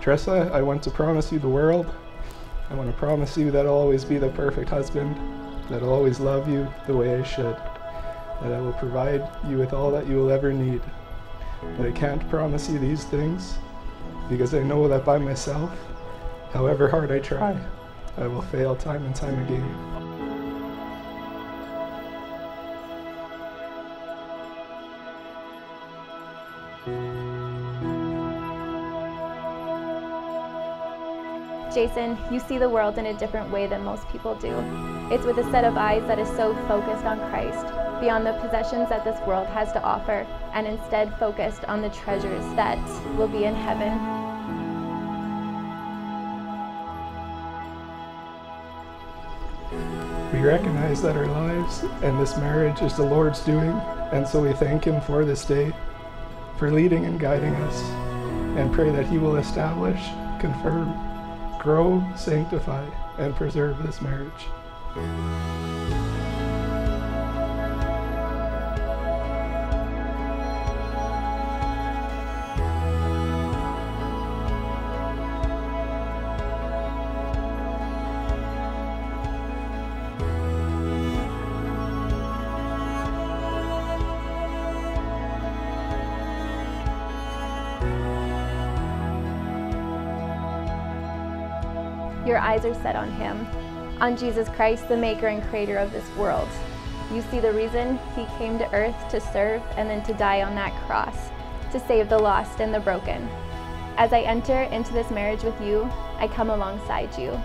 Tressa, I want to promise you the world. I want to promise you that I'll always be the perfect husband, that I'll always love you the way I should, that I will provide you with all that you will ever need. But I can't promise you these things because I know that by myself, however hard I try, I will fail time and time again. Jason, you see the world in a different way than most people do. It's with a set of eyes that is so focused on Christ, beyond the possessions that this world has to offer, and instead focused on the treasures that will be in heaven. We recognize that our lives and this marriage is the Lord's doing, and so we thank Him for this day, for leading and guiding us, and pray that He will establish, confirm, grow, sanctify, and preserve this marriage. Your eyes are set on Him, on Jesus Christ, the maker and creator of this world. You see the reason He came to earth to serve and then to die on that cross, to save the lost and the broken. As I enter into this marriage with you, I come alongside you,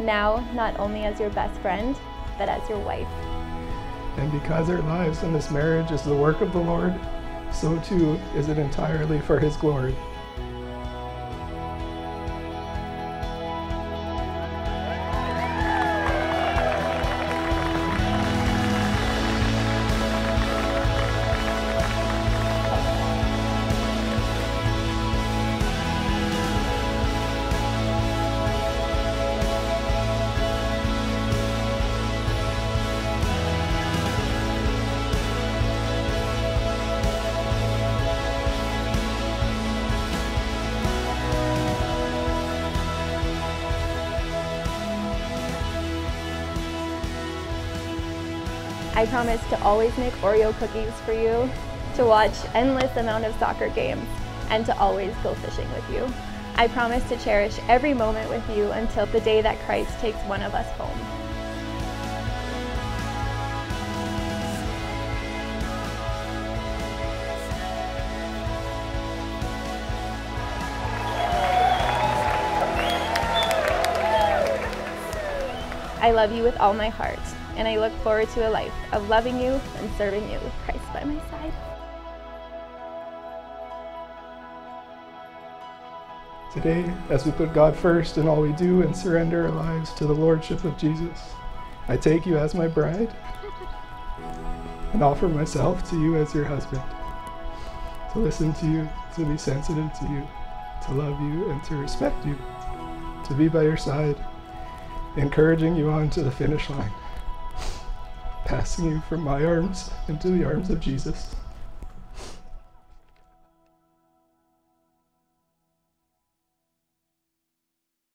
now not only as your best friend, but as your wife. And because our lives in this marriage is the work of the Lord, so too is it entirely for His glory. I promise to always make Oreo cookies for you, to watch endless amount of soccer games, and to always go fishing with you. I promise to cherish every moment with you until the day that Christ takes one of us home. I love you with all my heart, and I look forward to a life of loving you and serving you with Christ by my side. Today, as we put God first in all we do and surrender our lives to the Lordship of Jesus, I take you as my bride and offer myself to you as your husband, to listen to you, to be sensitive to you, to love you and to respect you, to be by your side, encouraging you on to the finish line passing you from my arms into the arms of Jesus.